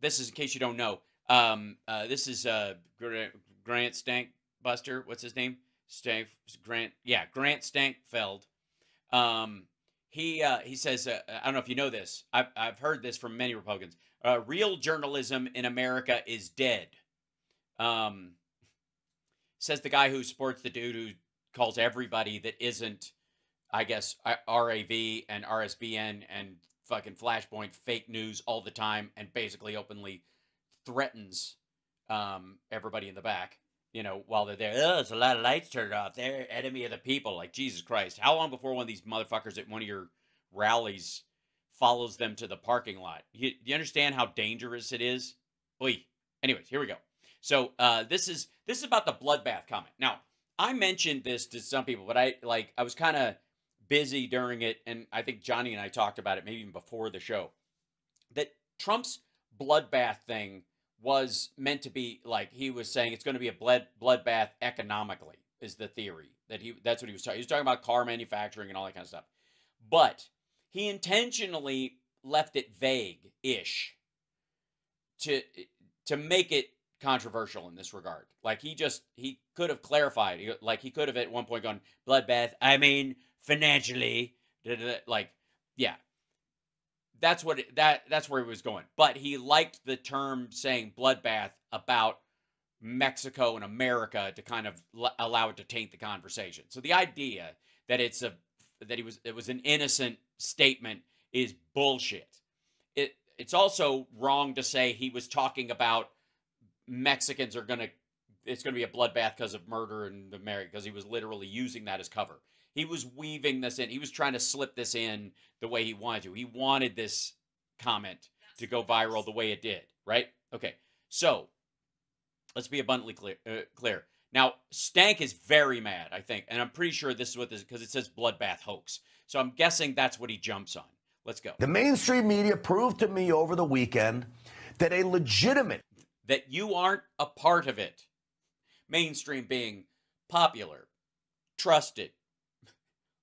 this is in case you don't know. Um, uh, this is uh, Grant Stank Buster. What's his name? Stank Grant. Yeah, Grant Stankfeld. Um, he uh, he says, uh, I don't know if you know this. I've I've heard this from many Republicans. Uh, real journalism in America is dead. Um, says the guy who supports the dude who calls everybody that isn't, I guess, RAV and RSBN and fucking Flashpoint fake news all the time and basically openly threatens um, everybody in the back. You know, while they're there, oh, it's a lot of lights turned off. They're enemy of the people. Like Jesus Christ, how long before one of these motherfuckers at one of your rallies follows them to the parking lot? You, you understand how dangerous it is? Oy. Anyways, here we go. So uh, this is this is about the bloodbath comment. Now, I mentioned this to some people, but I like I was kind of busy during it, and I think Johnny and I talked about it maybe even before the show. That Trump's bloodbath thing was meant to be like he was saying it's going to be a blood bloodbath economically is the theory that he that's what he was talking. He was talking about car manufacturing and all that kind of stuff, but he intentionally left it vague ish to to make it controversial in this regard. Like he just he could have clarified. Like he could have at one point gone bloodbath. I mean financially, like yeah. That's what it, that that's where he was going. But he liked the term saying bloodbath about Mexico and America to kind of l- allow it to taint the conversation. So the idea that it's a that he was it was an innocent statement is bullshit. It it's also wrong to say he was talking about Mexicans are going to it's going to be a bloodbath because of murder in America because he was literally using that as cover. He was weaving this in. He was trying to slip this in the way he wanted to. He wanted this comment to go viral the way it did, right? Okay. So, let's be abundantly clear. Uh, clear. Now, Stank is very mad, I think, and I'm pretty sure this is what this because it says bloodbath hoax. So I'm guessing that's what he jumps on. Let's go. The mainstream media proved to me over the weekend that a legitimate that you aren't a part of it. Mainstream being popular, trusted,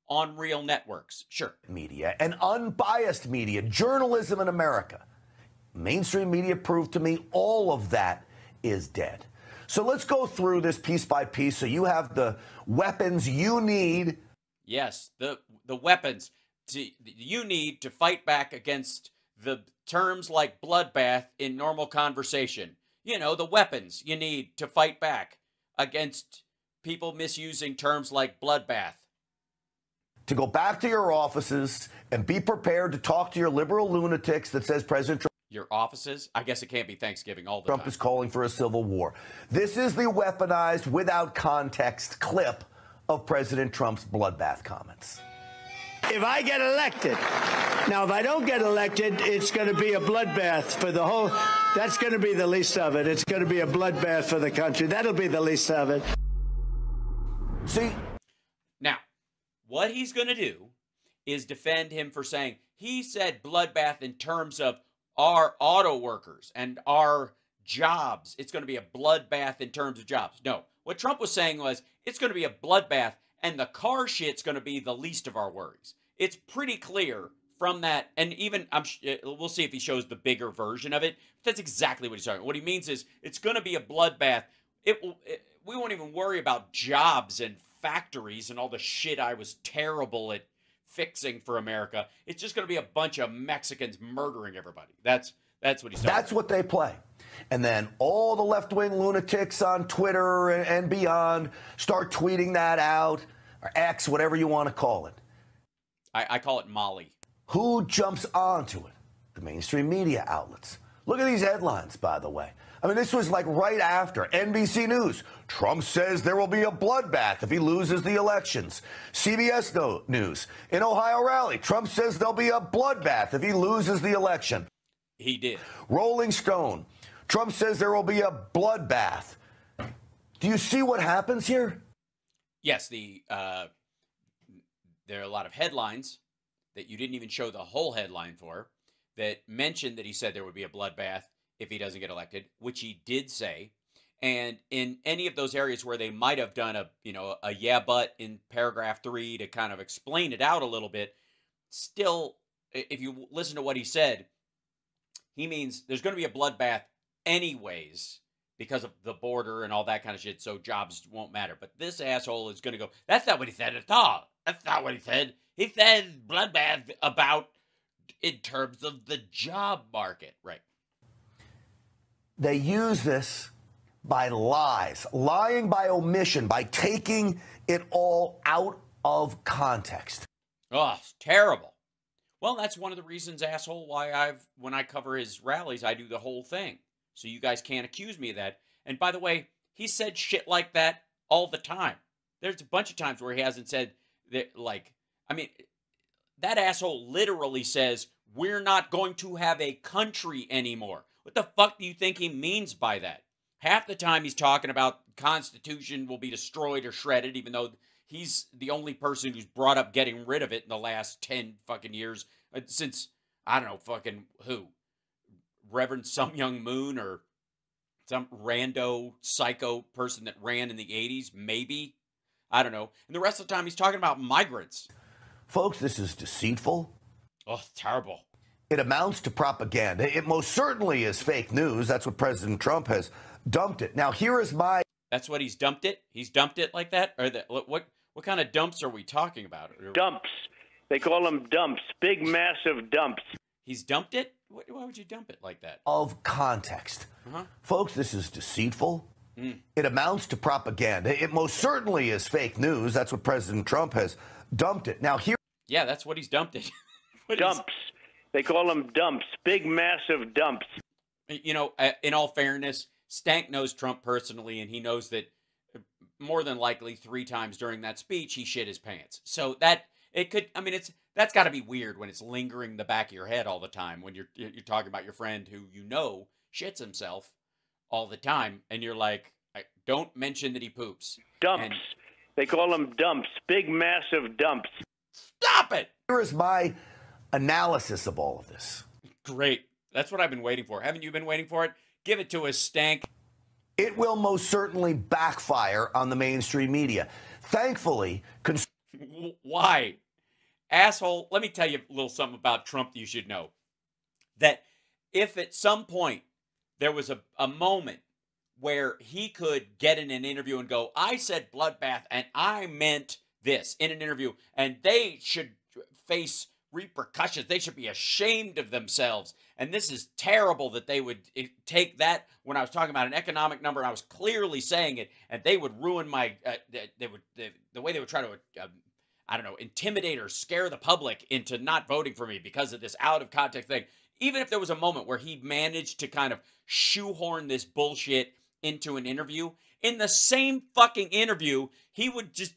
on real networks. Sure. Media and unbiased media, journalism in America. Mainstream media proved to me all of that is dead. So let's go through this piece by piece so you have the weapons you need. Yes, the the weapons to, you need to fight back against the terms like bloodbath in normal conversation you know, the weapons you need to fight back against people misusing terms like bloodbath. To go back to your offices and be prepared to talk to your liberal lunatics that says President Trump. Your offices? I guess it can't be Thanksgiving all the time. Trump time. is calling for a civil war. This is the weaponized, without context clip of President Trump's bloodbath comments if I get elected. Now, if I don't get elected, it's going to be a bloodbath for the whole. That's going to be the least of it. It's going to be a bloodbath for the country. That'll be the least of it. See? What he's going to do is defend him for saying he said bloodbath in terms of our auto workers and our jobs. It's going to be a bloodbath in terms of jobs. No, what Trump was saying was it's going to be a bloodbath and the car shit's going to be the least of our worries. It's pretty clear from that, and even I'm uh, we'll see if he shows the bigger version of it. That's exactly what he's talking. What he means is it's going to be a bloodbath. It will. It, we won't even worry about jobs and factories and all the shit I was terrible at fixing for America. It's just going to be a bunch of Mexicans murdering everybody. That's that's what he's. That's about. what they play. And then all the left wing lunatics on Twitter and, and beyond start tweeting that out or X, whatever you want to call it. I, I call it Molly. Who jumps onto it? The mainstream media outlets. Look at these headlines, by the way. I mean, this was like right after NBC News. Trump says there will be a bloodbath if he loses the elections. CBS no- News. In Ohio rally, Trump says there'll be a bloodbath if he loses the election. He did. Rolling Stone. Trump says there will be a bloodbath. Do you see what happens here? yes, the uh, there are a lot of headlines that you didn't even show the whole headline for that mentioned that he said there would be a bloodbath if he doesn't get elected, which he did say. And in any of those areas where they might have done a you know a yeah but in paragraph three to kind of explain it out a little bit, still, if you listen to what he said, he means there's going to be a bloodbath anyways because of the border and all that kind of shit. So jobs won't matter. But this asshole is going to go. That's not what he said at all. That's not what he said. He said bloodbath about in terms of the job market, right? They use this by lies, lying by omission, by taking it all out of context. Oh, it's terrible. Well, that's one of the reasons, asshole, why I've when I cover his rallies, I do the whole thing. So you guys can't accuse me of that. And by the way, he said shit like that all the time. There's a bunch of times where he hasn't said that like I mean that asshole literally says we're not going to have a country anymore. What the fuck do you think he means by that? Half the time he's talking about constitution will be destroyed or shredded even though he's the only person who's brought up getting rid of it in the last 10 fucking years uh, since I don't know fucking who Reverend Sun Myung Moon or some rando psycho person that ran in the 80s, maybe. I don't know. And the rest of the time, he's talking about migrants. Folks, this is deceitful. Oh, terrible. It amounts to propaganda. It most certainly is fake news. That's what President Trump has dumped it. Now, here is my. That's what he's dumped it. He's dumped it like that, or that? What? What kind of dumps are we talking about? Dumps. They call them dumps. Big, massive dumps. He's dumped it. Why would you dump it like that? Of context. Uh-huh. Folks, this is deceitful. Mm. It amounts to propaganda. It most certainly is fake news. That's what President Trump has dumped it. Now, here. Yeah, that's what he's dumped it. dumps. They call them dumps. Big, massive dumps. You know, uh, in all fairness, Stank knows Trump personally, and he knows that uh, more than likely three times during that speech he shit his pants. So that it could. I mean, it's that's got to be weird when it's lingering the back of your head all the time when you're you're talking about your friend who you know shits himself all the time, and you're like, don't mention that he poops. Dumps. And, they call them dumps. Big, massive dumps. Stop it. Here is my analysis of all of this. Great. That's what I've been waiting for. Haven't you been waiting for it? Give it to us, Stank. It will most certainly backfire on the mainstream media. Thankfully, cons- why? asshole, let me tell you a little something about Trump that you should know. That if at some point there was a, a moment where he could get in an interview and go, I said bloodbath and I meant this in an interview, and they should face repercussions. They should be ashamed of themselves. And this is terrible that they would eh, take that when I was talking about an economic number. I was clearly saying it, and they would ruin my. Uh, they would they, the way they would try to uh, I don't know, intimidate or scare the public into not voting for me because of this out of context thing. Even if there was a moment where he managed to kind of shoehorn this bullshit into an interview, in the same fucking interview, he would just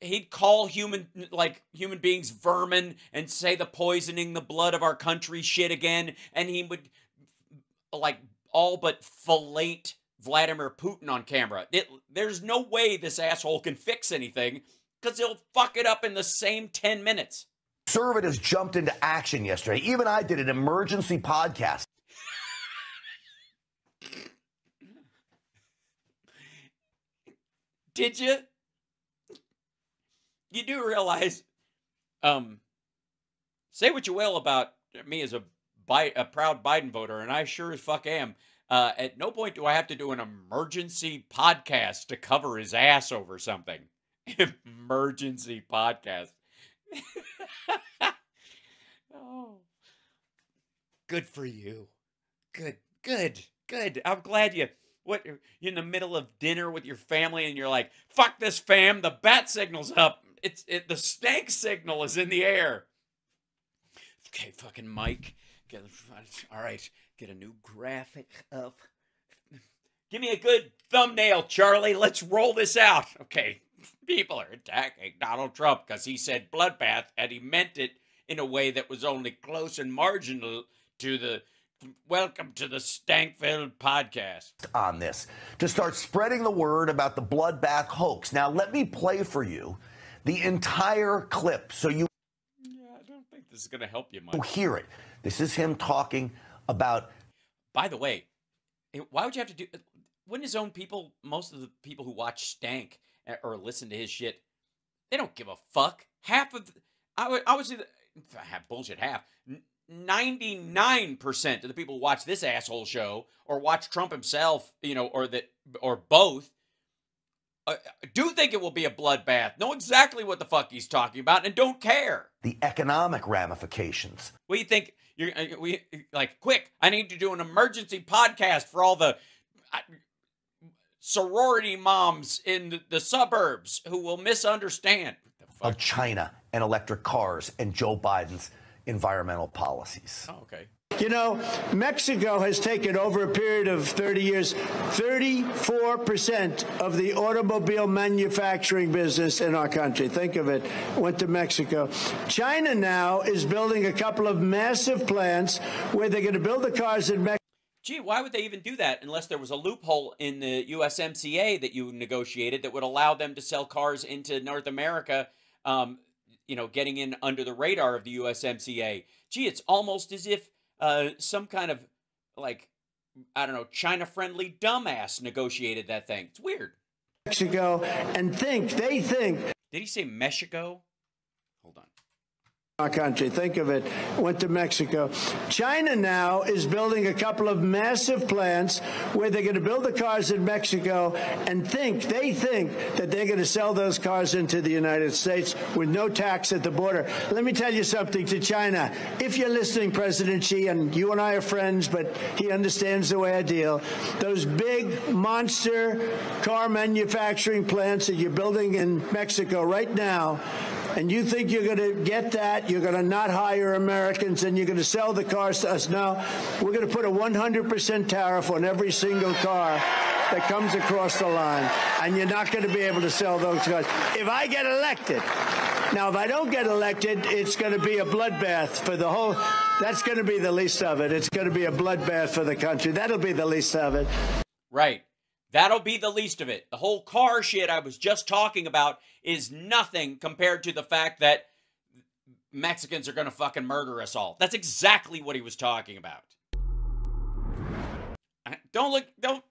he'd call human like human beings vermin and say the poisoning the blood of our country shit again and he would like all but fillet Vladimir Putin on camera. It, there's no way this asshole can fix anything because he'll fuck it up in the same 10 minutes. Conservatives jumped into action yesterday. Even I did an emergency podcast. did you? You do realize, um, say what you will about me as a, a proud Biden voter, and I sure as fuck am. Uh, at no point do I have to do an emergency podcast to cover his ass over something. emergency podcast. oh, good for you. Good, good, good. I'm glad you. What you're in the middle of dinner with your family and you're like, "Fuck this, fam! The bat signal's up. It's it. The stank signal is in the air." Okay, fucking Mike. Get, all right, get a new graphic up. Give me a good thumbnail, Charlie. Let's roll this out. Okay, people are attacking Donald Trump because he said bloodbath and he meant it in a way that was only close and marginal to the welcome to the Stankville podcast. On this to start spreading the word about the bloodbath hoax. Now, let me play for you the entire clip so you. Yeah, I don't think this is going to help you much. Hear it. This is him talking about. By the way, why would you have to do? Wouldn't his own people, most of the people who watch Stank, eh, or listen to his shit, they don't give a fuck. Half of I would I would say that half bullshit half. 99% of the people who watch this asshole show or watch Trump himself, you know, or that or both uh, do think it will be a bloodbath. Know exactly what the fuck he's talking about and don't care. The economic ramifications. What do you think? You're uh, we like quick. I need to do an emergency podcast for all the uh, sorority moms in the, the suburbs who will misunderstand of China and electric cars and Joe Biden's environmental policies. Oh, okay. You know, Mexico has taken over a period of 30 years 34% of the automobile manufacturing business in our country. Think of it, went to Mexico. China now is building a couple of massive plants where they're going to build the cars in Mexico. Gee, why would they even do that unless there was a loophole in the USMCA that you negotiated that would allow them to sell cars into North America um, you know, getting in under the radar of the USMCA. Gee, it's almost as if uh, some kind of like I don't know, China friendly dumbass negotiated that thing. It's weird. Mexico and think they think. Did he say Mexico? Our country. Think of it. Went to Mexico. China now is building a couple of massive plants where they're going to build the cars in Mexico and think, they think that they're going to sell those cars into the United States with no tax at the border. Let me tell you something to China. If you're listening, President Xi, and you and I are friends, but he understands the way I deal, those big monster car manufacturing plants that you're building in Mexico right now, and you think you're going to get that, you're going to not hire Americans, and you're going to sell the cars to us. No, we're going to put a 100% tariff on every single car that comes across the line, and you're not going to be able to sell those cars. If I get elected, now if I don't get elected, it's going to be a bloodbath for the whole. That's going to be the least of it. It's going to be a bloodbath for the country. That'll be the least of it. Right. That'll be the least of it. The whole car shit I was just talking about is nothing compared to the fact that Mexicans are going to fucking murder us all. That's exactly what he was talking about. Don't look, don't.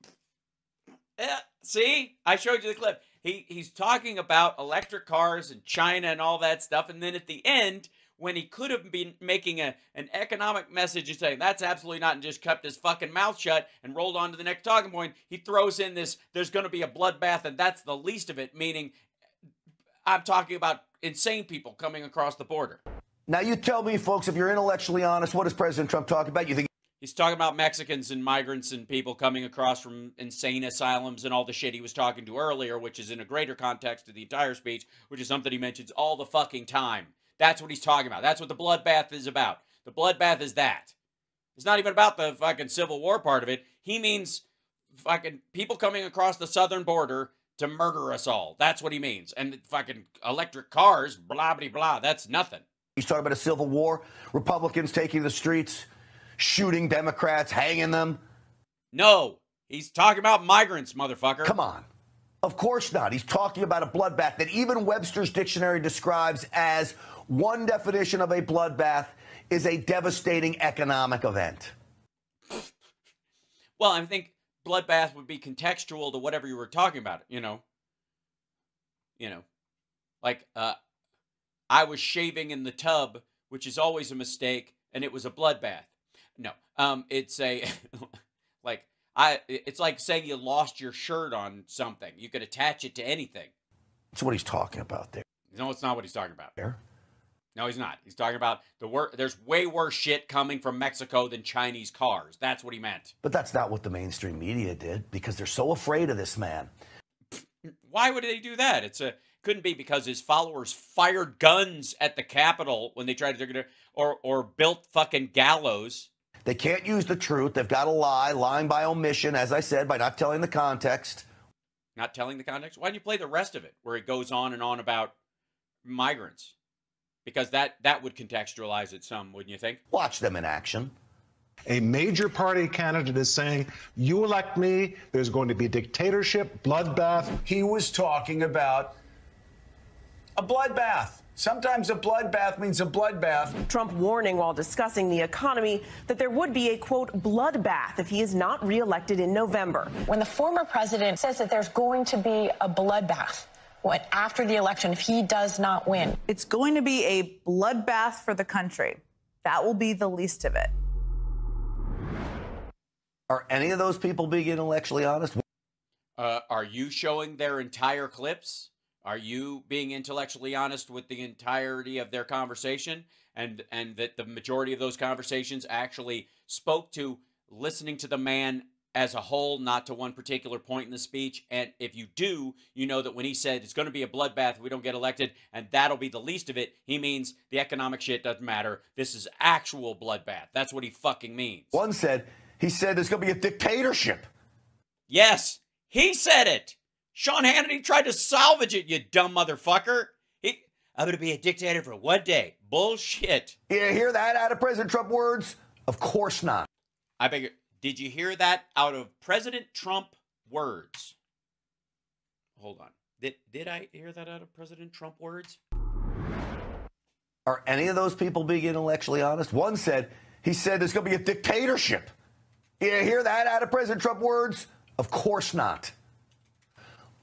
Yeah, see? I showed you the clip. He he's talking about electric cars and China and all that stuff and then at the end when he could have been making a, an economic message and saying that's absolutely not and just kept his fucking mouth shut and rolled on to the next talking point, he throws in this there's going to be a bloodbath and that's the least of it, meaning I'm talking about insane people coming across the border. Now, you tell me, folks, if you're intellectually honest, what is President Trump talking about? You think he's talking about Mexicans and migrants and people coming across from insane asylums and all the shit he was talking to earlier, which is in a greater context to the entire speech, which is something he mentions all the fucking time. That's what he's talking about. That's what the bloodbath is about. The bloodbath is that. It's not even about the fucking Civil War part of it. He means fucking people coming across the southern border to murder us all. That's what he means. And fucking electric cars, blah, blah, blah. That's nothing. He's talking about a civil war, Republicans taking the streets, shooting Democrats, hanging them. No, he's talking about migrants, motherfucker. Come on. Of course not. He's talking about a bloodbath that even Webster's dictionary describes as one definition of a bloodbath is a devastating economic event. Well, I think bloodbath would be contextual to whatever you were talking about, you know. You know. Like uh I was shaving in the tub, which is always a mistake, and it was a bloodbath. No. Um it's a like I it's like saying you lost your shirt on something. You could attach it to anything. That's what he's talking about there. No, it's not what he's talking about. There. No, he's not. He's talking about the wor- There's way worse shit coming from Mexico than Chinese cars. That's what he meant. But that's not what the mainstream media did because they're so afraid of this man. Why would they do that? It's a couldn't be because his followers fired guns at the Capitol when they tried to or or built fucking gallows. They can't use the truth. They've got to lie, lying by omission, as I said, by not telling the context. Not telling the context. Why don't you play the rest of it where it goes on and on about migrants? because that that would contextualize it some, wouldn't you think? Watch them in action. A major party candidate is saying, You elect me, there's going to be dictatorship, bloodbath. He was talking about a bloodbath. Sometimes a bloodbath means a bloodbath. Trump warning while discussing the economy that there would be a quote bloodbath if he is not reelected in November. When the former president says that there's going to be a bloodbath, what, after the election if he does not win? It's going to be a bloodbath for the country. that will be the least of it. Are any of those people being intellectually honest? Uh, are you showing their entire clips? Are you being intellectually honest with the entirety of their conversation, and and that the majority of those conversations actually spoke to listening to the man as a whole, not to one particular point in the speech? And if you do, you know that when he said it's going to be a bloodbath if we don't get elected, and that'll be the least of it, he means the economic shit doesn't matter. This is actual bloodbath. That's what he fucking means. One said he said there's going to be a dictatorship. Yes, he said it. Sean Hannity tried to salvage it, you dumb motherfucker. He, I'm going to be a dictator for one day. Bullshit. You hear that out of President Trump words? Of course not. I beg. your- Did you hear that out of President Trump words? Hold on. Did did I hear that out of President Trump words? Are any of those people being intellectually honest? One said he said there's going to be a dictatorship. You hear that out of President Trump words? Of course not.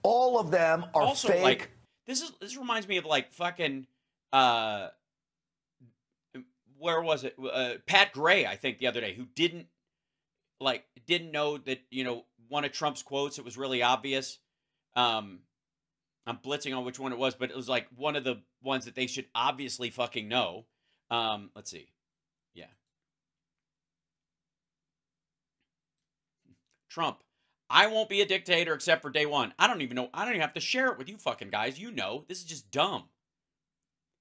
All of them are also, fake. like this is this reminds me of like fucking uh, where was it? Uh, Pat Gray, I think the other day, who didn't like didn't know that you know one of Trump's quotes. It was really obvious. Um, I'm blitzing on which one it was, but it was like one of the ones that they should obviously fucking know. Um, let's see. Yeah. Trump. I won't be a dictator except for day one. I don't even know. I don't even have to share it with you fucking guys. You know, this is just dumb.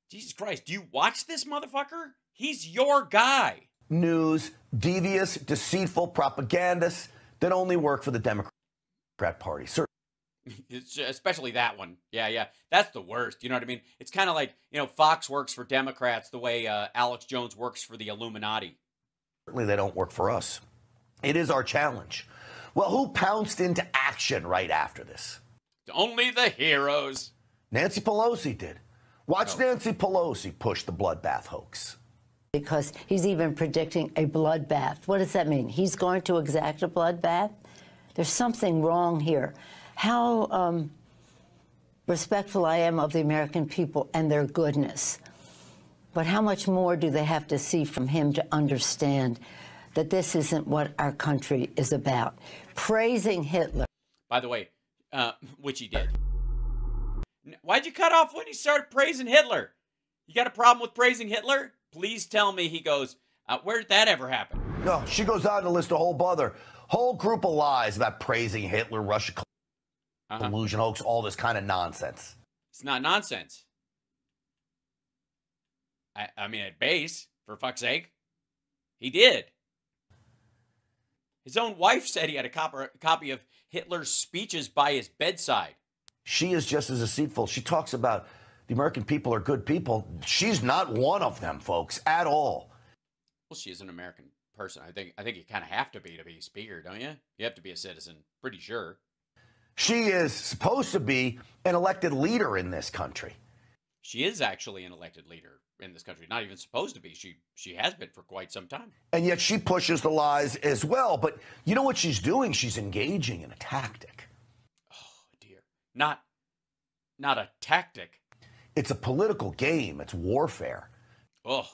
Jesus Christ. Do you watch this motherfucker? He's your guy. news, devious, deceitful propagandists that only work for the Democrat Party. It's- Especially that one. Yeah, yeah. That's the worst. You know what I mean? It's kind of like, you know, Fox works for Democrats the way uh, Alex Jones works for the Illuminati. Certainly, they don't work for us. It is our challenge. Well, who pounced into action right after this? Only the heroes. Nancy Pelosi did. Watch Nancy Pelosi push the bloodbath hoax. because he's even predicting a bloodbath. What does that mean? He's going to exact a bloodbath? There's something wrong here. How um, respectful I am of the American people and their goodness. But how much more do they have to see from him to understand that this isn't what our country is about? Praising Hitler. By the way, uh, which he did. Why'd you cut off when he started praising Hitler? You got a problem with praising Hitler? Please tell me he goes, uh, where did that ever happen? No, she goes on to list a whole other whole group of lies about praising Hitler, Russia Uh-huh. collusion hoax, all this kind of nonsense. It's not nonsense. I, I mean, at base, for fuck's sake, he did. His own wife said he had a copy, copy of Hitler's speeches by his bedside. She is just as deceitful. She talks about the American people are good people. She's not one of them, folks, at all. Well, she is an American person. I think. I think you kind of have to be to be a speaker, don't you? You have to be a citizen. Pretty sure. She is supposed to be an elected leader in this country. She is actually an elected leader in this country. Not even supposed to be. She she has been for quite some time. And yet she pushes the lies as well. But you know what she's doing? She's engaging in a tactic. Oh dear. Not not a tactic. It's a political game, it's warfare. Oh,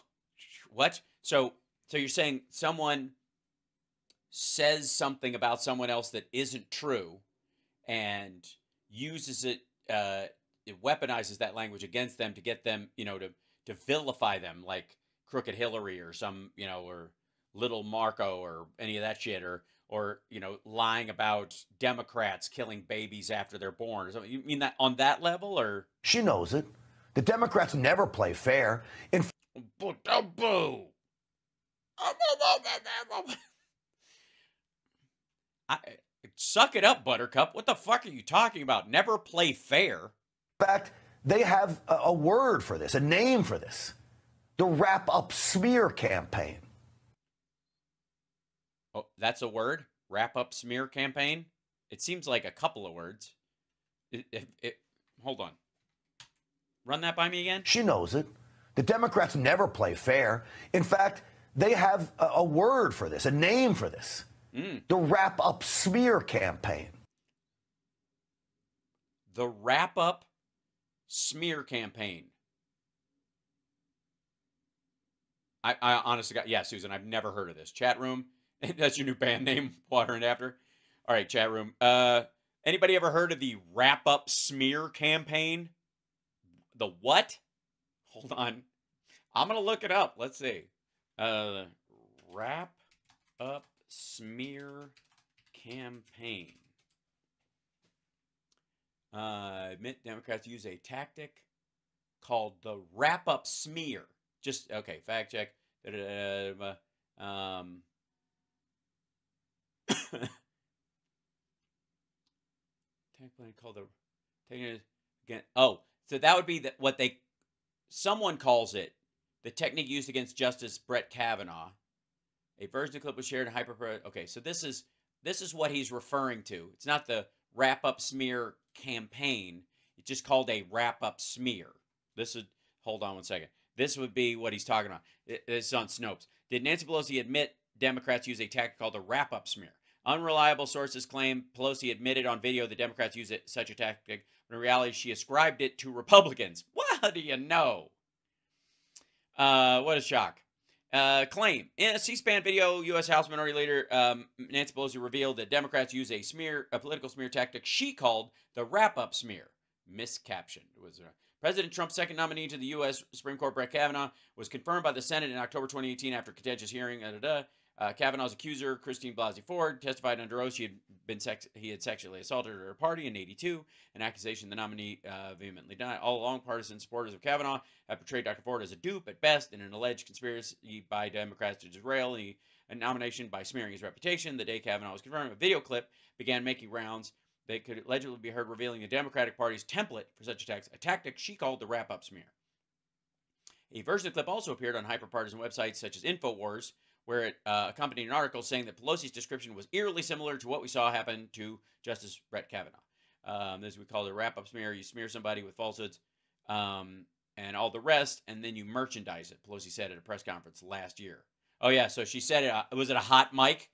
what? So, so you're saying someone says something about someone else that isn't true, and uses it, uh, it weaponizes that language against them to get them, you know, to to vilify them, like Crooked Hillary or some, you know, or Little Marco or any of that shit, or or you know, lying about Democrats killing babies after they're born, or something. You mean that on that level, or? She knows it. The Democrats never play fair. In Boo, oh, boo. I, suck it up, Buttercup. What the fuck are you talking about? Never play fair. fact, they have a, a word for this, a name for this the wrap up smear campaign. Oh, that's a word? Wrap up smear campaign? It seems like a couple of words. It, it, it, hold on. Run that by me again? She knows it. The Democrats never play fair. In fact, they have a, a word for this, a name for this Mm. the wrap up smear campaign. The wrap up smear campaign. I, I honestly got yeah, Susan. I've never heard of this chat room. That's your new band name, Water and After. All right, chat room. Uh, anybody ever heard of the wrap up smear campaign? The what? Hold on, I'm gonna look it up. Let's see. Uh, wrap up smear campaign. Uh, Democrats use a tactic called the wrap up smear. Just okay, fact check. Um, plan called the again. Oh, so that would be the, what they someone calls it the technique used against Justice Brett Kavanaugh. A version of the clip was shared in hyper. Okay, so this is this is what he's referring to. It's not the wrap up smear campaign. It's just called a wrap up smear. This would hold on one second. This would be what he's talking about. This is on Snopes. Did Nancy Pelosi admit Democrats use a tactic called a wrap up smear? Unreliable sources claim Pelosi admitted on video the Democrats use it, such a tactic, when in reality she ascribed it to Republicans. What do you know? Uh, what a shock. Uh, claim in a C-SPAN video, U.S. House Minority Leader um, Nancy Pelosi revealed that Democrats use a smear, a political smear tactic she called the wrap-up smear. Miscaptioned was. Uh, President Trump's second nominee to the U.S. Supreme Court, Brett Kavanaugh, was confirmed by the Senate in October 2018 after contentious hearing. Da, da, da. Uh, Kavanaugh's accuser, Christine Blasey Ford, testified under oath she had been sex- he had sexually assaulted her at a party in '82, an accusation the nominee uh, vehemently denied. All along, partisan supporters of Kavanaugh have portrayed Dr. Ford as a dupe at best in an alleged conspiracy by Democrats to derail a nomination by smearing his reputation. The day Kavanaugh was confirmed, a video clip began making rounds that could allegedly be heard revealing the Democratic Party's template for such attacks, a tactic she called the wrap-up smear. A version of the clip also appeared on hyperpartisan websites such as InfoWars, where it uh, accompanied an article saying that Pelosi's description was eerily similar to what we saw happen to Justice Brett Kavanaugh. Um, as we call a wrap up smear, you smear somebody with falsehoods um, and all the rest, and then you merchandise it. Pelosi said at a press conference last year. Oh, yeah, so she said it, uh, was it a hot mic?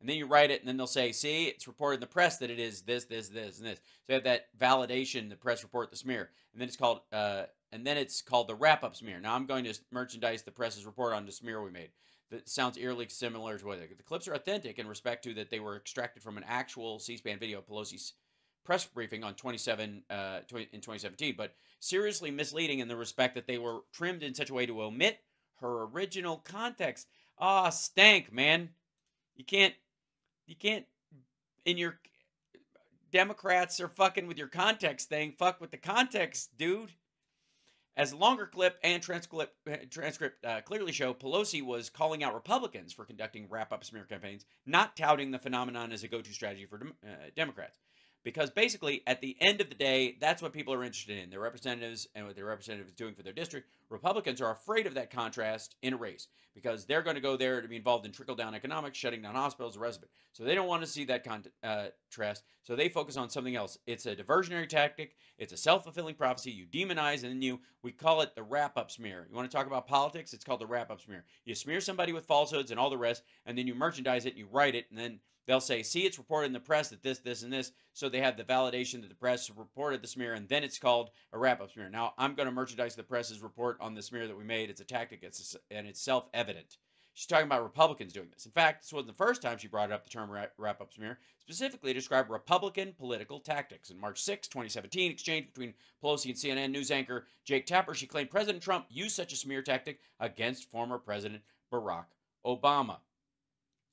And then you write it, and then they'll say, see, it's reported in the press that it is this, this, this, and this. So you have that validation, the press report, the smear. And then it's called, uh, and then it's called the wrap up smear. Now I'm going to merchandise the press's report on the smear we made that sounds eerily similar to what the clips are authentic in respect to that they were extracted from an actual C-SPAN video of Pelosi's press briefing on 27 uh, 20, in 2017, but seriously misleading in the respect that they were trimmed in such a way to omit her original context. Ah, stank, man. You can't, you can't, in your Democrats are fucking with your context thing. Fuck with the context, dude. As the longer clip and transcript, transcript uh, clearly show, Pelosi was calling out Republicans for conducting wrap up smear campaigns, not touting the phenomenon as a go to strategy for uh, Democrats. Because basically, at the end of the day, that's what people are interested in their representatives and what their representatives doing for their district. Republicans are afraid of that contrast in a race because they're going to go there to be involved in trickle down economics, shutting down hospitals, the rest of it. So they don't want to see that uh, contrast. So they focus on something else. It's a diversionary tactic, it's a self fulfilling prophecy. You demonize and then you, we call it the wrap up smear. You want to talk about politics? It's called the wrap up smear. You smear somebody with falsehoods and all the rest, and then you merchandise it and you write it, and then they'll say, see, it's reported in the press that this, this, and this. So they have the validation that the press reported the smear, and then it's called a wrap up smear. Now, I'm going to merchandise the press's report on the smear that we made. It's a tactic, it's and it's self evident. She's talking about Republicans doing this. In fact, this wasn't the first time she brought up the term wrap up smear, specifically to describe Republican political tactics. In March 6, 2017, exchange between Pelosi and CNN news anchor Jake Tapper, she claimed President Trump used such a smear tactic against former President Barack Obama.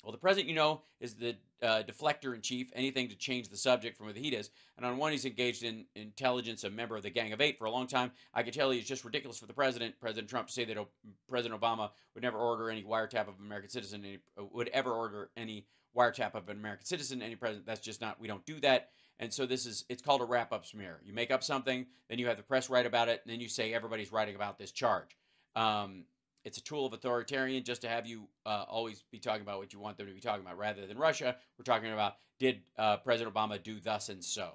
Well, the president, you know, is the uh, deflector in chief, anything to change the subject from where the heat is. And on one, he's engaged in intelligence, a member of the Gang of Eight for a long time. I can tell you it's just ridiculous for the president, President Trump, to say that o- President Obama would never order any wiretap of an American citizen, any, would ever order any wiretap of an American citizen, any president. That's just not, we don't do that. And so this is, it's called a wrap up smear. You make up something, then you have the press write about it, and then you say everybody's writing about this charge. Um, it's a tool of authoritarian just to have you uh, always be talking about what you want them to be talking about rather than Russia. We're talking about did uh, President Obama do thus and so?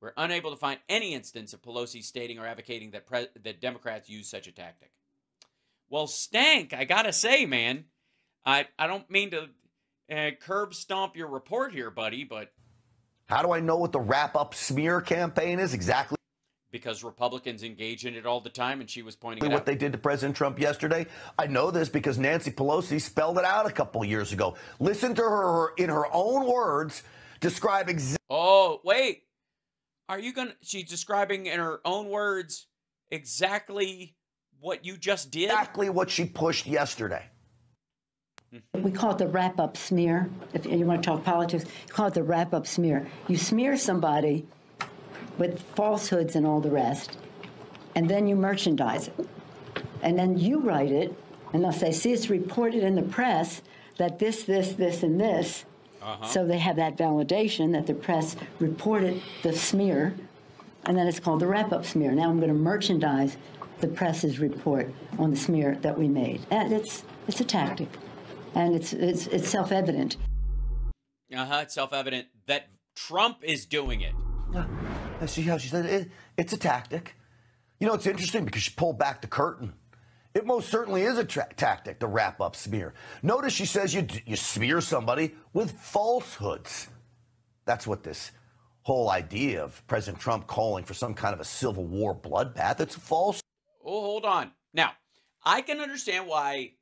We're unable to find any instance of Pelosi stating or advocating that that Democrats use such a tactic. Well, stank, I gotta say, man. I I don't mean to uh, curb stomp your report here, buddy, but how do I know what the wrap up smear campaign is exactly? Because Republicans engage in it all the time, and she was pointing what out. they did to President Trump yesterday? I know this because Nancy Pelosi spelled it out a couple years ago. Listen to her in her own words describe exactly Oh, wait. Are you going to she's describing in her own words exactly what you just did? Exactly what she pushed yesterday. Mm-hmm. We call it the wrap up smear. If you want to talk politics, you call it the wrap up smear. You smear somebody with falsehoods and all the rest, and then you merchandise it. And then you write it, and they'll say, see, it's reported in the press that this, this, this, and this. Uh-huh. So they have that validation that the press reported the smear, and then it's called the wrap up smear. Now I'm going to merchandise the press's report on the smear that we made. And it's, it's a tactic, and it's, it's, it's self evident. Uh-huh, it's self-evident that Trump is doing it. I see how she said it, it's a tactic. You know, it's interesting because she pulled back the curtain. It most certainly is a tra- tactic to wrap up smear. Notice she says you, you smear somebody with falsehoods. That's what this whole idea of President Trump calling for some kind of a civil war bloodbath, it's false. Oh, hold on. Now, I can understand why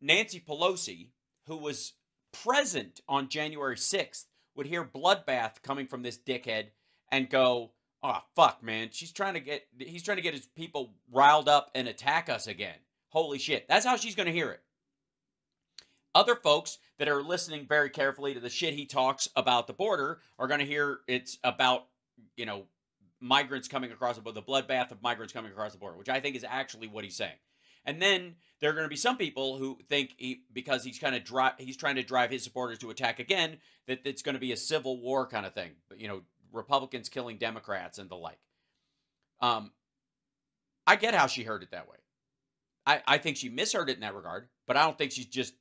Nancy Pelosi, who was present on January 6th, would hear bloodbath coming from this dickhead and go, "Oh fuck, man, she's trying to get he's trying to get his people riled up and attack us again." Holy shit. That's how she's going to hear it. Other folks that are listening very carefully to the shit he talks about the border are going to hear it's about, you know, migrants coming across the border, the bloodbath of migrants coming across the border, which I think is actually what he's saying. And then there are going to be some people who think he, because he's kind of dri- he's trying to drive his supporters to attack again, that it's going to be a civil war kind of thing. But you know, Republicans killing Democrats and the like. Um, I get how she heard it that way. I, I think she misheard it in that regard, but I don't think she's just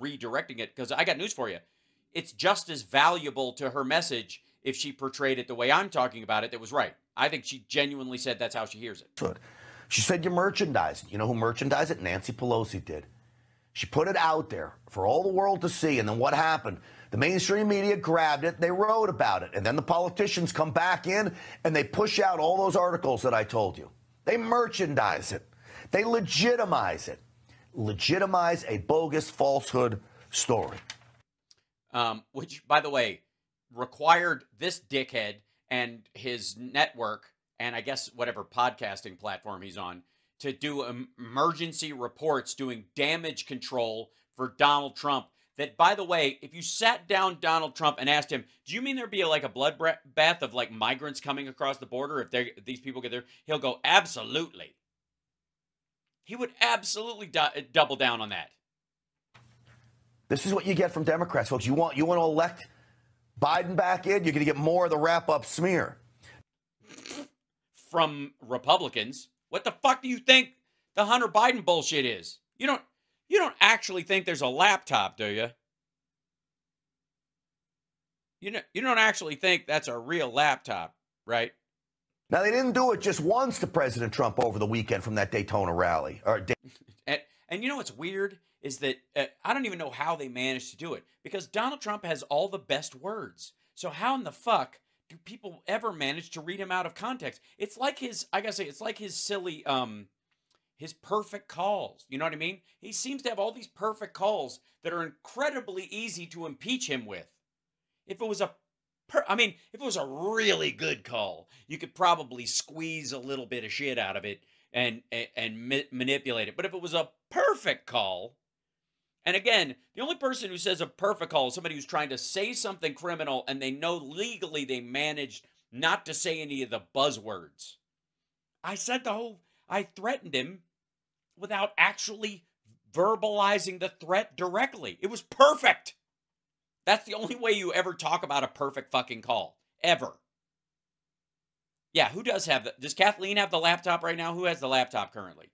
redirecting it because I got news for you. It's just as valuable to her message if she portrayed it the way I'm talking about it that was right. I think she genuinely said that's how she hears it. She said you merchandise. You know who merchandised it? Nancy Pelosi did. She put it out there for all the world to see. And then what happened? The mainstream media grabbed it, they wrote about it. And then the politicians come back in and they push out all those articles that I told you. They merchandise it, they legitimize it. Legitimize a bogus falsehood story. um, which, by the way, required this dickhead and his network, and I guess whatever podcasting platform he's on, to do emergency reports doing damage control for Donald Trump. That, by the way, if you sat down Donald Trump and asked him, "Do you mean there'd be a, like a bloodbath of like migrants coming across the border if they these people get there?" He'll go, "Absolutely." He would absolutely du- uh, double down on that. This is what you get from Democrats, folks. You want you want to elect Biden back in, you're going to get more of the wrap up smear. from Republicans. What the fuck do you think the Hunter Biden bullshit is? You don't you don't actually think there's a laptop, do you? You know you don't actually think that's a real laptop, right? Now they didn't do it just once to President Trump over the weekend from that Daytona rally. Or And and you know what's weird is that uh, I don't even know how they managed to do it because Donald Trump has all the best words. So how in the fuck do people ever manage to read him out of context? It's like his I gotta say it's like his silly um his perfect calls. You know what I mean? He seems to have all these perfect calls that are incredibly easy to impeach him with. If it was a per- I mean, if it was a really good call, you could probably squeeze a little bit of shit out of it and and, and ma- manipulate it. But if it was a perfect call, and again, the only person who says a perfect call is somebody who's trying to say something criminal and they know legally they managed not to say any of the buzzwords. I said the whole I threatened him without actually verbalizing the threat directly. It was perfect. That's the only way you ever talk about a perfect fucking call. Ever. Yeah, who does have the does Kathleen have the laptop right now? Who has the laptop currently?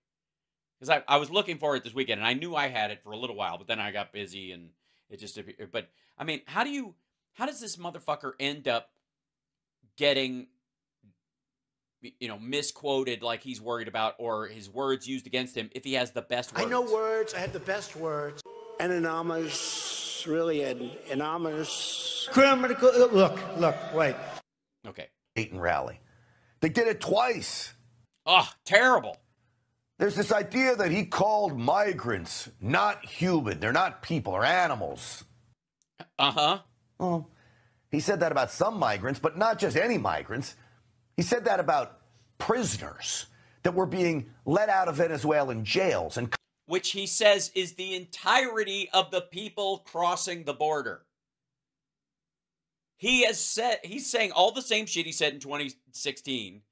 Because I, I was looking for it this weekend and I knew I had it for a little while, but then I got busy and it just. But I mean, how do you how does this motherfucker end up getting you know misquoted like he's worried about or his words used against him if he has the best words? I know words. I have the best words. An anonymous, really an anonymous criminal. Look, look, wait. Okay. Dayton rally. They did it twice. Oh, terrible. There's this idea that he called migrants not human. They're not people or animals. Uh huh. Well, he said that about some migrants, but not just any migrants. He said that about prisoners that were being let out of Venezuelan jails and Which he says is the entirety of the people crossing the border. He has said he's saying all the same shit he said in 2016.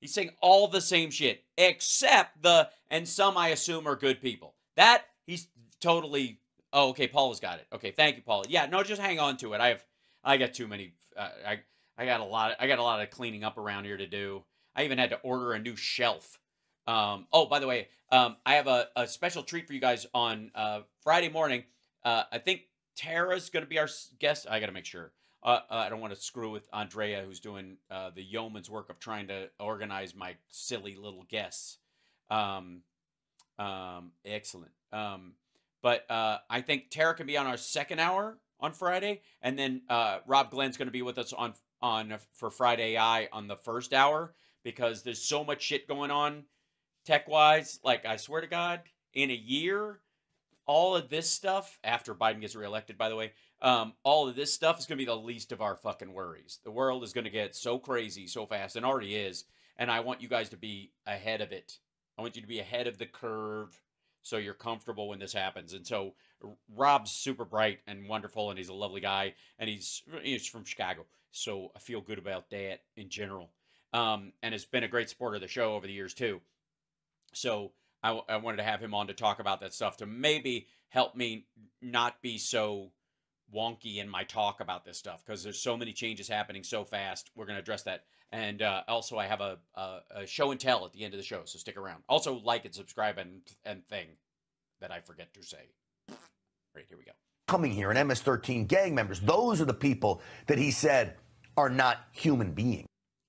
He's saying all the same shit, except the and some I assume are good people. That he's totally. Oh, okay. Paul has got it. Okay, thank you, Paul. Yeah, no, just hang on to it. I have, I got too many. Uh, I I got a lot. I got a lot of cleaning up around here to do. I even had to order a new shelf. Um, oh, by the way, um, I have a, a special treat for you guys on uh, Friday morning. Uh, I think Tara's going to be our guest. I got to make sure. Uh, uh, I don't want to screw with Andrea, who's doing uh, the yeoman's work of trying to organize my silly little guests. Um, um, excellent. Um, but uh, I think Tara can be on our second hour on Friday, and then Rob Glenn's going to be with us on on for Friday I on the first hour because there's so much shit going on tech wise. Like I swear to God, in a year, all of this stuff after Biden gets reelected, by the way, um, all of this stuff is going to be the least of our fucking worries. The world is going to get so crazy so fast, and already is. And I want you guys to be ahead of it. I want you to be ahead of the curve so you're comfortable when this happens. And so Rob's super bright and wonderful, and he's a lovely guy, and he's he's from Chicago, so I feel good about that in general. Um, and has been a great supporter of the show over the years too. So I, wanted to have him on to talk about that stuff to maybe help me not be so wonky in my talk about this stuff because there's so many changes happening so fast. We're going to address that. And uh, also, I have a, a, a show and tell at the end of the show, so stick around. Also, like and subscribe and and thing that I forget to say. Right here we go. Coming here and MS-13 gang members. Those are the people that he said are not human beings.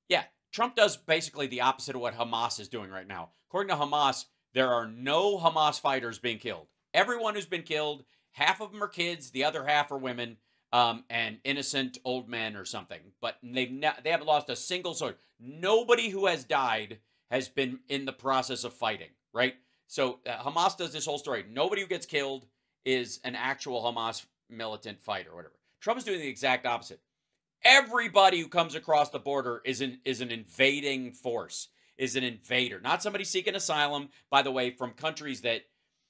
Yeah, Trump does basically the opposite of what Hamas is doing right now. According to Hamas, there are no Hamas fighters being killed. Everyone who's been killed, half of them are kids, the other half are women, um, and innocent old men or something. But they've they haven't lost a single soldier. Nobody who has died has been in the process of fighting. Right. So uh, Hamas does this whole story. Nobody who gets killed is an actual Hamas militant fighter or whatever. Trump is doing the exact opposite. Everybody who comes across the border is an is an invading force is an invader. Not somebody seeking asylum by the way from countries that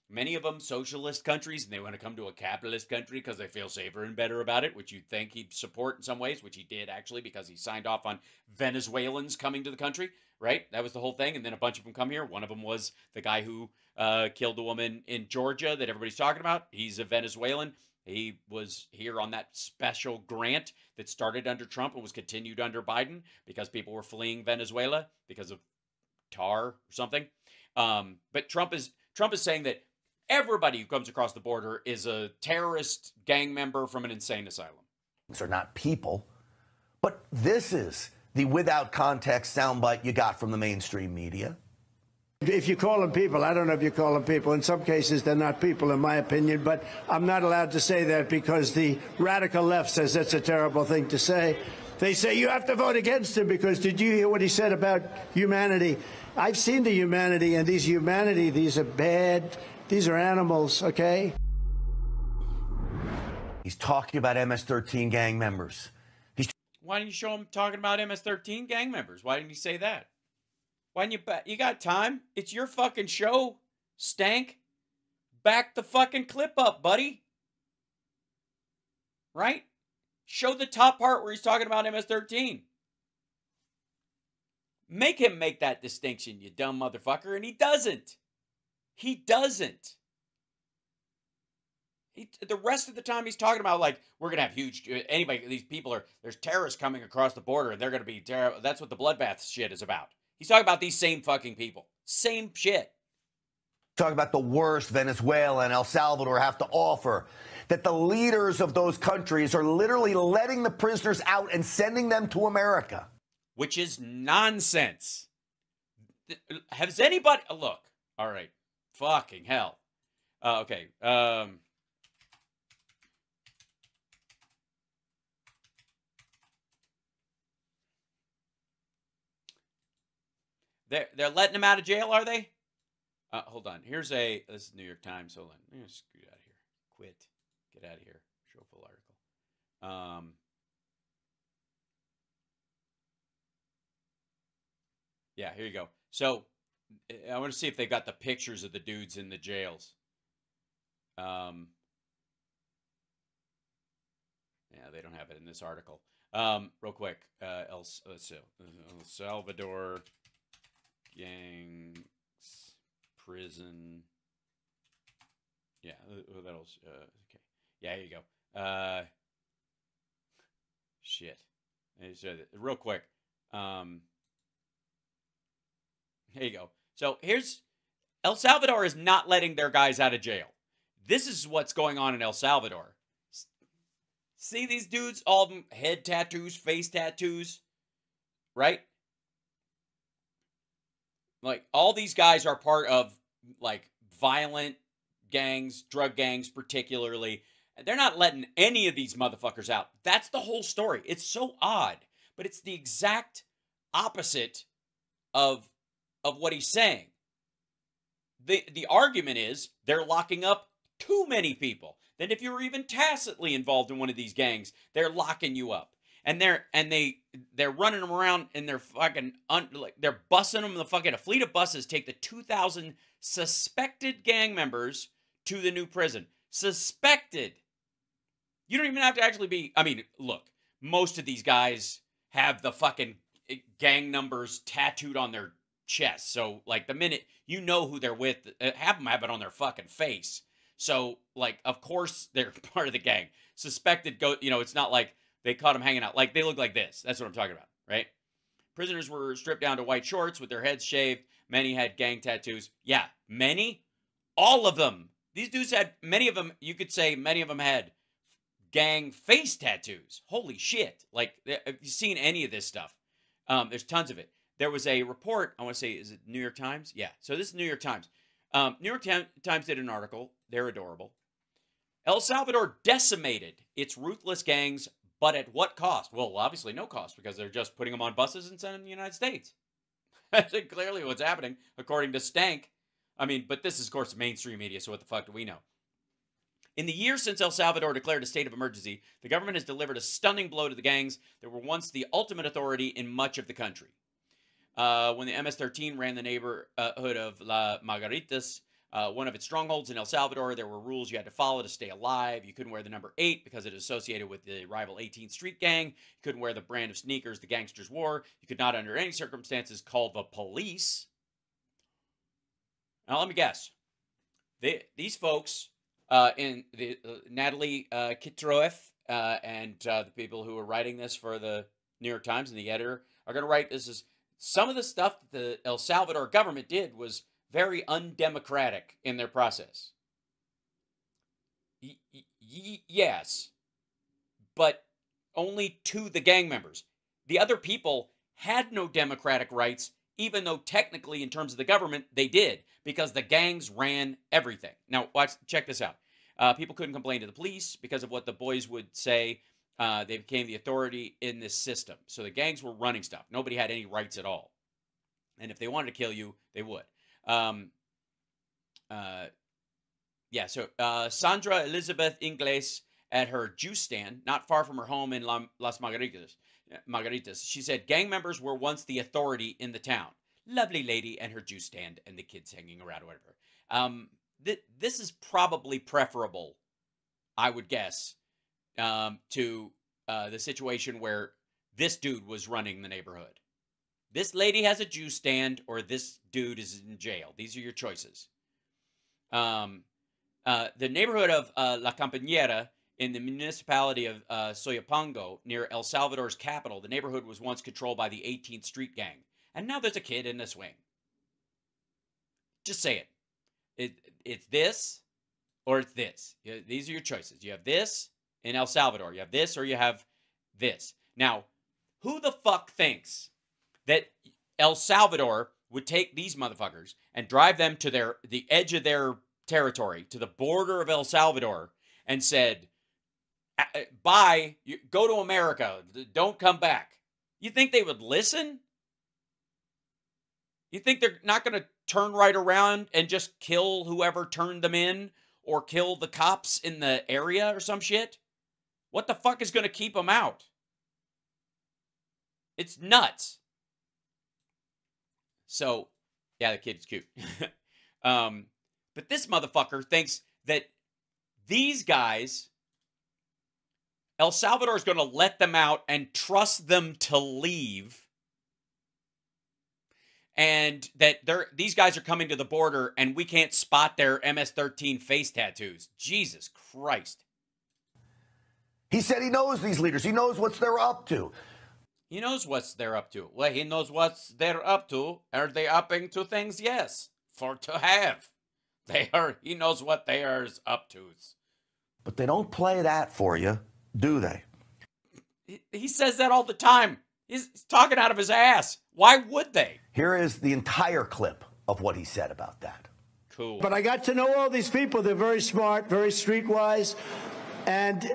many of them socialist countries and they want to come to a capitalist country because they feel safer and better about it which you'd think he'd support in some ways which he did actually because he signed off on venezuelans coming to the country right that was the whole thing and then a bunch of them come here one of them was the guy who uh, killed the woman in georgia that everybody's talking about he's a venezuelan he was here on that special grant that started under Trump and was continued under Biden because people were fleeing Venezuela because of tar or something. Um, but Trump is Trump is saying that everybody who comes across the border is a terrorist gang member from an insane asylum. Are not people. But this is the without context soundbite you got from the mainstream media. If you call them people, I don't know if you call them people. In some cases, they're not people, in my opinion, but I'm not allowed to say that because the radical left says that's a terrible thing to say. They say you have to vote against him because did you hear what he said about humanity? I've seen the humanity, and these humanity, these are bad, these are animals, okay? He's talking about MS-13 gang members. Why didn't you show him talking about MS-13 gang members? Why didn't you say that? Why didn't you? You got time? It's your fucking show, Stank. Back the fucking clip up, buddy. Right? Show the top part where he's talking about MS-13. Make him make that distinction, you dumb motherfucker, and he doesn't. He doesn't. He, the rest of the time he's talking about like we're gonna have huge anybody these people are there's terrorists coming across the border and they're gonna be terror that's what the bloodbath shit is about he's talking about these same fucking people same shit talking about the worst Venezuela and El Salvador have to offer. That the leaders of those countries are literally letting the prisoners out and sending them to America. which is nonsense has anybody uh, look all right fucking hell uh, okay um They're they're letting him out of jail, are they? Uh, hold on. Here's a this is New York Times. Hold on. Let me just get out of here. Quit. Get out of here. Show full article. Um. Yeah, here you go. So I want to see if they got the pictures of the dudes in the jails. Um. Yeah, they don't have it in this article. Um, real quick, uh, El, see, El Salvador gangs prison. Yeah, that'll. Uh, okay. Yeah, here you go. Uh, shit. Real quick. Um, here you go. So here's El Salvador is not letting their guys out of jail. This is what's going on in El Salvador. See these dudes, all of them head tattoos, face tattoos, right? Like all these guys are part of like violent gangs, drug gangs particularly. They're not letting any of these motherfuckers out. That's the whole story. It's so odd, but it's the exact opposite of of what he's saying. The the argument is they're locking up too many people. Then if you're even tacitly involved in one of these gangs, they're locking you up. And they're and they they're running them around and they're fucking un, like they're busing them. The fucking a fleet of buses take the 2,000 suspected gang members to the new prison. Suspected. You don't even have to actually be. I mean, look, most of these guys have the fucking eh, gang numbers tattooed on their chest. So, like, the minute you know who they're with, uh, have them have it on their fucking face. So, like, of course they're part of the gang. Suspected go, you know, it's not like they caught them hanging out. Like, they look like this. That's what I'm talking about, right? Prisoners were stripped down to white shorts with their heads shaved. Many had gang tattoos. Yeah, many? All of them. These dudes had, many of them, you could say many of them had gang face tattoos. Holy shit. Like, have you seen any of this stuff? Um, there's tons of it. There was a report, I want to say, is it New York Times? Yeah. So this is New York Times. Um, New York Times did an article. They're adorable. El Salvador decimated its ruthless gangs, but at what cost? Well, obviously no cost because they're just putting them on buses and sending them to the United States. That's clearly what's happening, according to Stank. I mean, but this is, of course, mainstream media, so what the fuck do we know? In the years since El Salvador declared a state of emergency, the government has delivered a stunning blow to the gangs that were once the ultimate authority in much of the country. Uh, when the MS-13 ran the neighborhood of La Margaritas, uh, one of its strongholds in El Salvador, there were rules you had to follow to stay alive. You couldn't wear the number 8 because it is associated with the rival 18th Street Gang. You couldn't wear the brand of sneakers the gangsters wore. You could not, under any circumstances, call the police. Now, let me guess. They, these folks, uh, in the, uh, Natalie uh, Kitroeff uh, and uh, the people who are writing this for the New York Times and the editor are going to write this as some of the stuff that the El Salvador government did was very undemocratic in their process. Y- y- yes, but only to the gang members. The other people had no democratic rights, even though technically, in terms of the government, they did, because the gangs ran everything. Now, watch, check this out. Uh, people couldn't complain to the police because of what the boys would say. Uh, they became the authority in this system. So the gangs were running stuff. Nobody had any rights at all. And if they wanted to kill you, they would. Um, uh, yeah, so uh, Sandra Elizabeth Ingles at her juice stand, not far from her home in La, Las Margaritas, Margaritas, she said gang members were once the authority in the town. Lovely lady and her juice stand and the kids hanging around, whatever. Um, th- this is probably preferable, I would guess, um, to uh, the situation where this dude was running the neighborhood. This lady has a juice stand, or this dude is in jail. These are your choices. Um, uh, the neighborhood of uh, La Compañera in the municipality of uh, Soyapango near El Salvador's capital, the neighborhood was once controlled by the 18th Street Gang. And now there's a kid in the swing. Just say it. it it's this or it's this. These are your choices. You have this in El Salvador. You have this or you have this. Now, who the fuck thinks that El Salvador would take these motherfuckers and drive them to their the edge of their territory, to the border of El Salvador, and said, "Bye, go to America. Don't come back." You think they would listen? You think they're not going to turn right around and just kill whoever turned them in or kill the cops in the area or some shit? What the fuck is going to keep them out? It's nuts. So, yeah, the kid's cute. um, but this motherfucker thinks that these guys, El Salvador is going to let them out and trust them to leave. And that they're these guys are coming to the border and we can't spot their MS-13 face tattoos. Jesus Christ. He said he knows these leaders. He knows what they're up to. He knows what they're up to. Well, he knows what they're up to. Are they upping to things? Yes, for to have. They are. He knows what they are up to. But they don't play that for you, do they? He, he says that all the time. He's, he's talking out of his ass. Why would they? Here is the entire clip of what he said about that. Cool. But I got to know all these people. They're very smart, very streetwise, and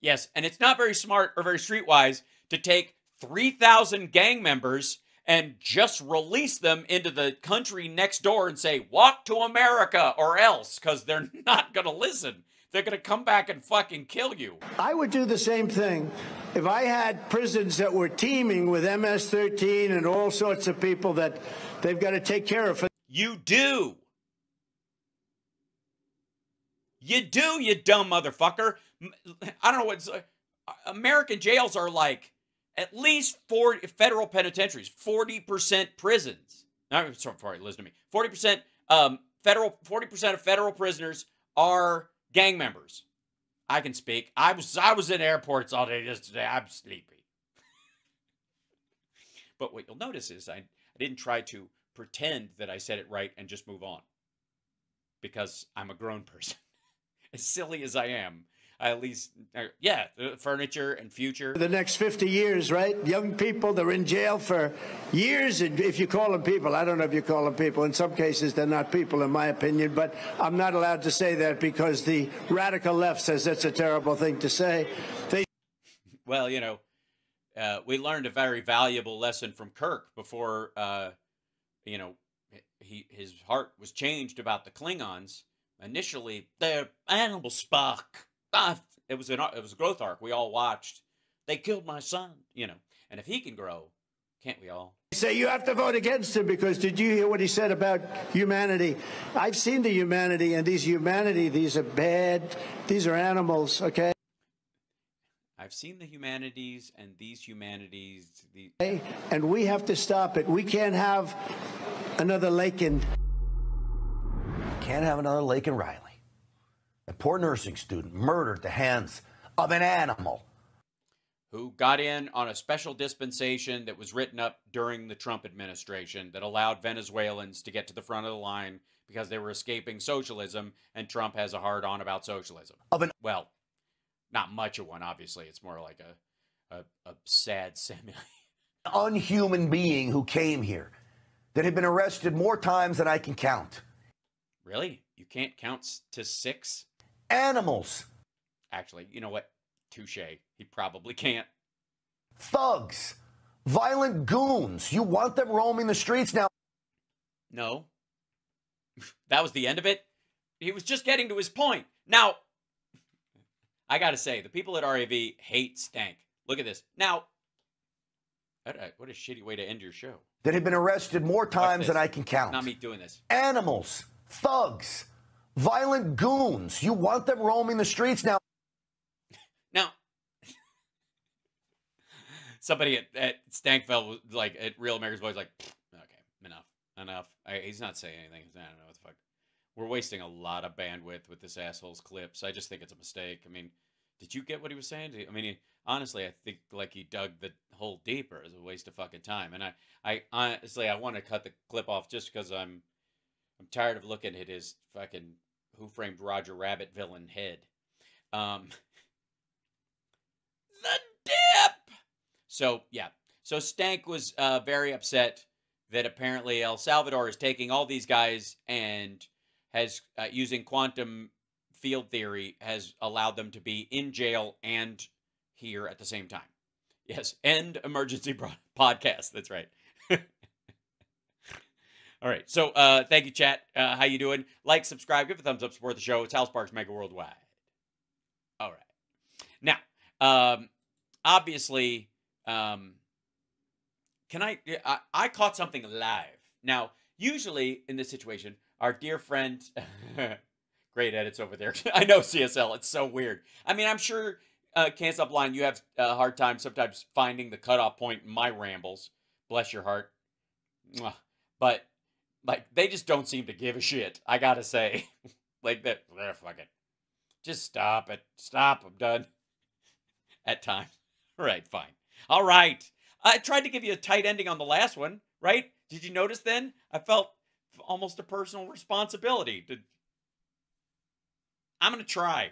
Yes, and it's not very smart or very streetwise to take 3,000 gang members and just release them into the country next door and say, walk to America or else, because they're not going to listen. They're going to come back and fucking kill you. I would do the same thing if I had prisons that were teeming with MS-13 and all sorts of people that they've got to take care of. You do. You do, you dumb motherfucker. I don't know what's. Uh, American jails are like at least 40 federal penitentiaries, 40% prisons. I'm sorry, listen to me. 40% um, federal 40% of federal prisoners are gang members. I can speak. I was I was in airports all day yesterday. I'm sleepy. but what you'll notice is I, I didn't try to pretend that I said it right and just move on. Because I'm a grown person. as silly as I am, at least, yeah, furniture and future. The next 50 years, right? Young people, they're in jail for years. If you call them people, I don't know if you call them people. In some cases, they're not people, in my opinion. But I'm not allowed to say that because the radical left says that's a terrible thing to say. They Well, you know, uh, we learned a very valuable lesson from Kirk before, uh, you know, he his heart was changed about the Klingons. Initially, they're animal spark. Ah, it was an ar- it was a growth arc. We all watched. They killed my son, you know. And if he can grow, can't we all? say you have to vote against him because did you hear what he said about humanity? I've seen the humanity, and these humanity, these are bad, these are animals, okay? I've seen the humanities and these humanities. The And we have to stop it. We can't have another Laken. Can't have another Laken Riley. A poor nursing student murdered at the hands of an animal. who got in on a special dispensation that was written up during the Trump administration that allowed Venezuelans to get to the front of the line because they were escaping socialism, and Trump has a hard on about socialism. Of an Well, not much of one, obviously. It's more like a a, a sad semi. unhuman being who came here that had been arrested more times than I can count. really? You can't count to six? Animals, Actually, you know what? Touche. He probably can't. thugs, violent goons. You want them roaming the streets now? No. that was the end of it. He was just getting to his point. Now, I got to say, the people at RAV hate Stank. Look at this. Now, uh, what a, shitty way to end your show. That had been arrested more times than. I can count. Not me doing this. Animals, thugs, violent goons. You want them roaming the streets now? Now, somebody at, at Stankfeld was like at Real America's Voice, like, okay, enough, enough. I, he's not saying anything. I don't know what the fuck. We're wasting a lot of bandwidth with this asshole's clips. I just think it's a mistake. I mean, did you get what he was saying? I mean, he, honestly, I think like he dug the hole deeper. It was a waste of fucking time. And I, I honestly, I want to cut the clip off just because I'm, I'm tired of looking at his fucking Who Framed Roger Rabbit villain head. Um, the dip. So yeah, so Stank was uh, very upset that apparently El Salvador is taking all these guys and has uh, using quantum field theory has allowed them to be in jail and here at the same time. Yes, end emergency podcast. That's right. All right. So uh thank you, chat. Uh how you doing? Like, subscribe, give a thumbs up, support the show. It's Hal Sparks Mega Worldwide. All right. Now, um obviously, um can I I, I caught something live. Now, usually in this situation, our dear friend great edits over there. I know CSL, it's so weird. I mean, I'm sure uh Can't Stop Line, you have a hard time sometimes finding the cutoff point in my rambles. Bless your heart. But like they just don't seem to give a shit. I gotta say, like that. fuck it. Just stop it. Stop. I'm done. At time. Right. Fine. All right. I tried to give you a tight ending on the last one. Right? Did you notice? Then I felt almost a personal responsibility to. I'm gonna try.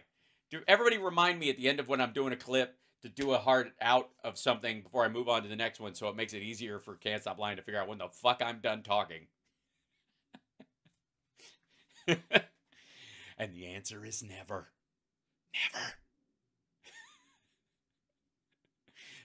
Do everybody remind me at the end of when I'm doing a clip to do a hard out of something before I move on to the next one, so it makes it easier for Can't Stop Lying to figure out when the fuck I'm done talking. and the answer is never. Never.